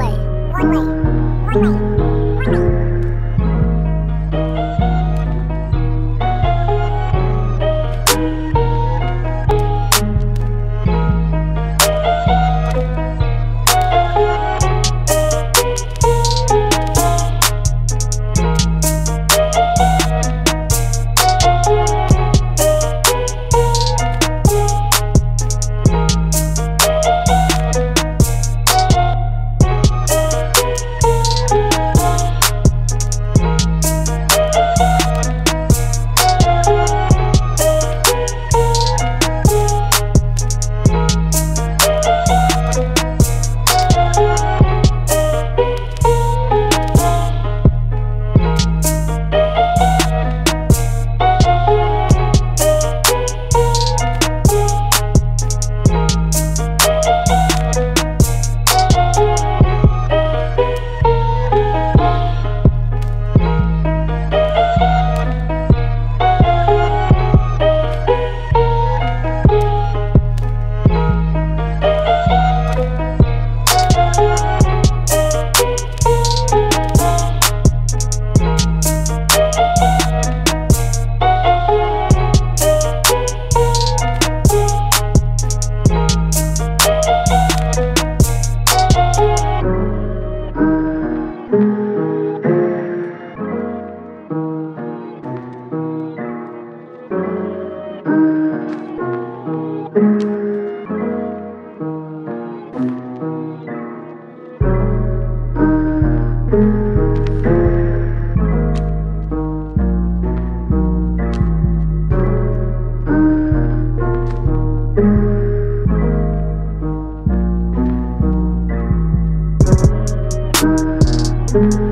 way, one way, one way, thank